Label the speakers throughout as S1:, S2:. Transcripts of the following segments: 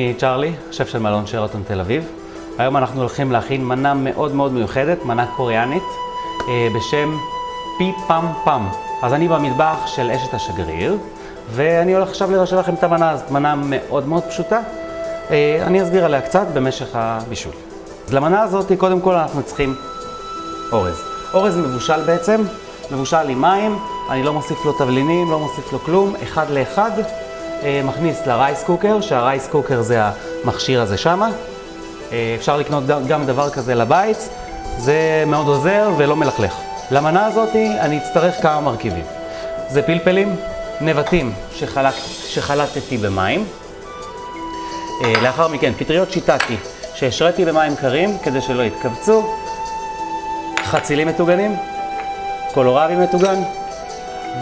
S1: שמי צ'רלי, שף של מלון שרתון תל אביב. היום אנחנו הולכים להכין מנה מאוד מאוד מיוחדת, מנה קוריאנית, אה, בשם פי פם פם. אז אני במטבח של אשת השגריר, ואני הולך עכשיו לרשת לכם את המנה הזאת, מנה מאוד מאוד פשוטה. אה, אני אסביר עליה קצת במשך הבישול. אז למנה הזאת, קודם כל אנחנו צריכים אורז. אורז מבושל בעצם, מבושל עם מים, אני לא מוסיף לו תבלינים, לא מוסיף לו כלום, אחד לאחד. אה, מכניס לרייס קוקר, שהרייס קוקר זה המכשיר הזה שמה. אה, אפשר לקנות גם דבר כזה לבית, זה מאוד עוזר ולא מלכלך. למנה הזאת אני אצטרך כמה מרכיבים. זה פלפלים, נבטים שחלק, שחלטתי במים. אה, לאחר מכן פטריות שיטקי שהשריתי במים קרים כדי שלא יתכווצו. חצילים מטוגנים, קולורבי מטוגן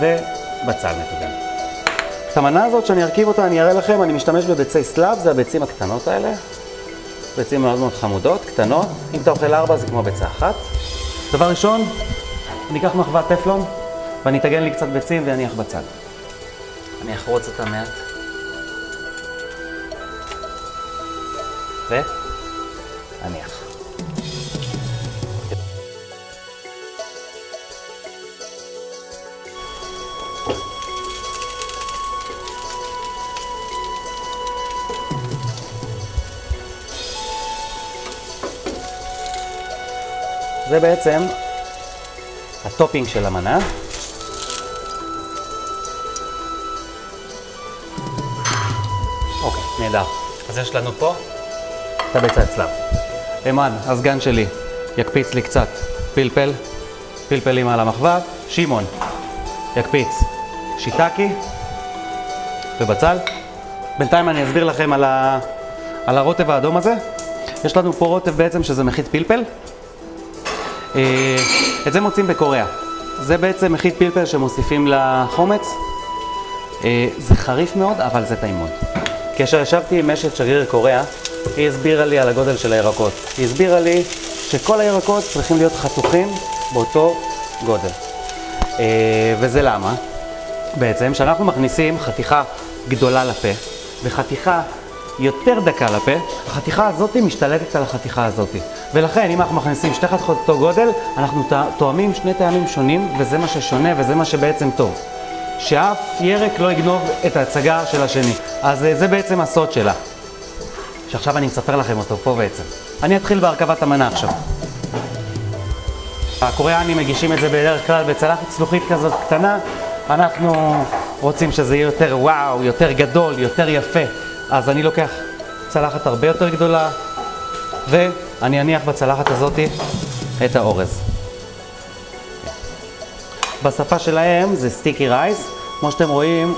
S1: ובצל מטוגן. את המנה הזאת שאני ארכיב אותה, אני אראה לכם, אני משתמש בביצי שליו, זה הביצים הקטנות האלה. ביצים מאוד מאוד חמודות, קטנות. אם אתה אוכל ארבע זה כמו ביצה אחת. דבר ראשון, אני אקח מחבת טפלון ואני אטגן לי קצת ביצים ואניח בצד. אני אחרוץ אותה מעט. ואניח. זה בעצם הטופינג של המנה. אוקיי, נהדר. אז יש לנו פה את הביצה אצלם. אמן, הסגן שלי, יקפיץ לי קצת פלפל, פלפלים על המחווה. שמעון יקפיץ שיטקי ובצל. בינתיים אני אסביר לכם על, ה... על הרוטב האדום הזה. יש לנו פה רוטב בעצם שזה מחית פלפל. אה, את זה מוצאים בקוריאה. זה בעצם מחית פלפל שמוסיפים לחומץ. אה, זה חריף מאוד, אבל זה טעים מאוד. כאשר ישבתי עם אשת שגריר קוריאה, היא הסבירה לי על הגודל של הירקות. היא הסבירה לי שכל הירקות צריכים להיות חתוכים באותו גודל. אה, וזה למה? בעצם, כשאנחנו מכניסים חתיכה גדולה לפה וחתיכה יותר דקה לפה, החתיכה הזאת משתלטת על החתיכה הזאת. ולכן, אם אנחנו מכניסים שתי חתיכות אותו גודל, אנחנו תואמים שני טעמים שונים, וזה מה ששונה וזה מה שבעצם טוב. שאף ירק לא יגנוב את ההצגה של השני. אז אה, זה בעצם הסוד שלה. שעכשיו אני מספר לכם אותו פה בעצם. אני אתחיל בהרכבת המנה עכשיו. הקוריאנים מגישים את זה בדרך כלל בצלחת צלוחית כזאת קטנה. אנחנו רוצים שזה יהיה יותר וואו, יותר גדול, יותר יפה. אז אני לוקח צלחת הרבה יותר גדולה, ואני אניח בצלחת הזאת את האורז. בשפה שלהם זה סטיקי רייס, כמו שאתם רואים,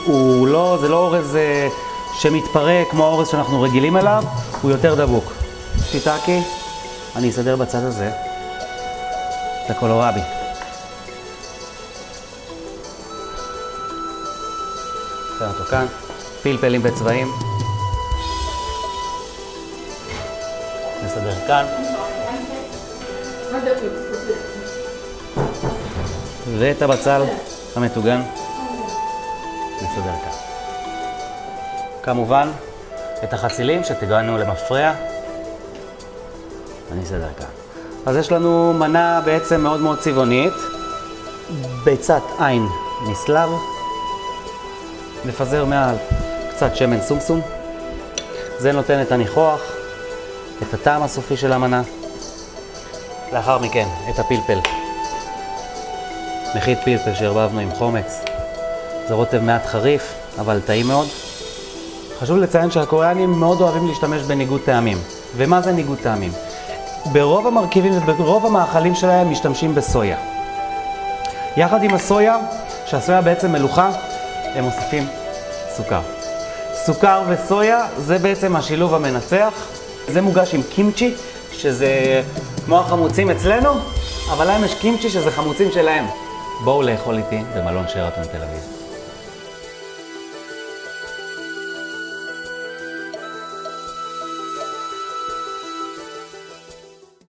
S1: לא, זה לא אורז אה, שמתפרק כמו האורז שאנחנו רגילים אליו, הוא יותר דבוק. שיטקי, אני אסדר בצד הזה את הקולורבי. ניתן אותו כאן, פלפלים בצבעים. נסדר כאן. ואת הבצל המטוגן נסדר כאן. כמובן, את החצילים שתגענו למפרע, אני אסדר כאן. אז יש לנו מנה בעצם מאוד מאוד צבעונית, ביצת עין מסלב, נפזר מעל קצת שמן סומסום, זה נותן את הניחוח, את הטעם הסופי של המנה. לאחר מכן, את הפלפל. מחית פלפל שערבבנו עם חומץ. זה רוטב מעט חריף, אבל טעים מאוד. חשוב לציין שהקוריאנים מאוד אוהבים להשתמש בניגוד טעמים. ומה זה ניגוד טעמים? ברוב המרכיבים וברוב המאכלים שלהם משתמשים בסויה. יחד עם הסויה, שהסויה בעצם מלוכה, הם מוסיפים סוכר. סוכר וסויה זה בעצם השילוב המנצח. זה מוגש עם קימצ'י, שזה כמו החמוצים אצלנו, אבל להם יש קימצ'י שזה חמוצים שלהם. בואו לאכול איתי במלון שרתון תל אביב.